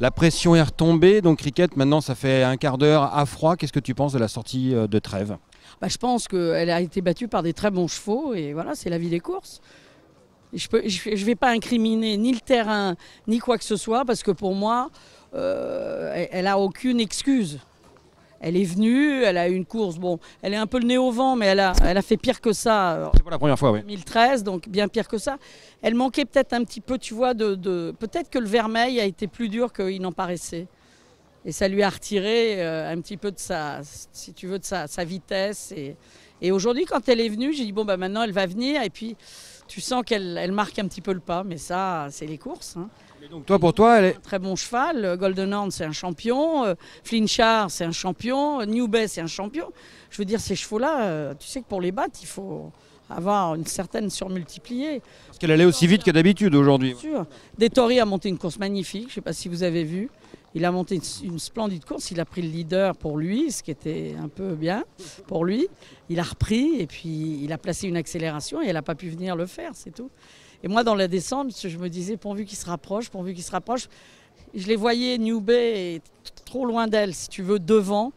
La pression est retombée, donc Cricket, maintenant ça fait un quart d'heure à froid. Qu'est-ce que tu penses de la sortie euh, de trêve bah, Je pense qu'elle a été battue par des très bons chevaux et voilà, c'est la vie des courses. Je ne vais pas incriminer ni le terrain, ni quoi que ce soit, parce que pour moi, euh, elle n'a aucune excuse. Elle est venue, elle a eu une course, bon, elle est un peu le nez au vent, mais elle a, elle a fait pire que ça. C'est pas la première fois, oui. 2013, donc bien pire que ça. Elle manquait peut-être un petit peu, tu vois, de, peut-être que le vermeil a été plus dur qu'il n'en paraissait. Et ça lui a retiré euh, un petit peu de sa, si tu veux, de sa, vitesse. Et, et aujourd'hui, quand elle est venue, j'ai dit, bon, bah, maintenant, elle va venir. Et puis, tu sens qu'elle elle marque un petit peu le pas. Mais ça, c'est les courses. Hein. donc, toi, pour toi, elle est. Un très bon cheval. Golden Horn, c'est un champion. Euh, Flinchard, c'est un champion. New Bay, c'est un champion. Je veux dire, ces chevaux-là, euh, tu sais que pour les battre, il faut avoir une certaine surmultipliée. Parce qu'elle allait aussi vite que d'habitude aujourd'hui. Bien sûr. Détori a monté une course magnifique. Je ne sais pas si vous avez vu. Il a monté une, splendide course, il a pris le leader pour lui, ce qui était un peu bien pour lui. Il a repris et puis il a placé une accélération et elle n'a pas pu venir le faire, c'est tout. Et moi, dans la descente, je me disais, pourvu qu'il se rapproche, pourvu qu'il se rapproche. Je les voyais, New Bay, trop loin d'elle, si tu veux, devant.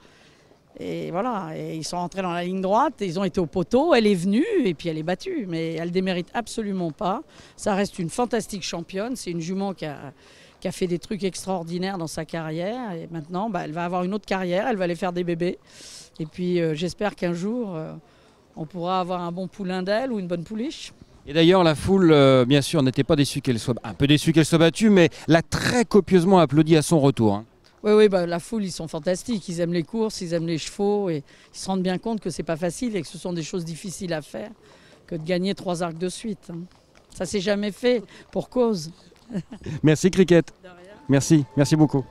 Et voilà, et ils sont rentrés dans la ligne droite, ils ont été au poteau, elle est venue et puis elle est battue. Mais elle démérite absolument pas. Ça reste une fantastique championne, c'est une jument qui a qui a fait des trucs extraordinaires dans sa carrière. Et maintenant, bah, elle va avoir une autre carrière, elle va aller faire des bébés. Et puis euh, j'espère qu'un jour, euh, on pourra avoir un bon poulain d'elle ou une bonne pouliche. Et d'ailleurs, la foule, euh, bien sûr, n'était pas déçue qu'elle soit un peu déçue qu'elle soit battue, mais l'a très copieusement applaudi à son retour. Hein. Oui, oui, bah, la foule, ils sont fantastiques. Ils aiment les courses, ils aiment les chevaux, et ils se rendent bien compte que c'est pas facile et que ce sont des choses difficiles à faire que de gagner trois arcs de suite. Hein. Ça s'est jamais fait pour cause. Merci Cricket. Merci, merci beaucoup.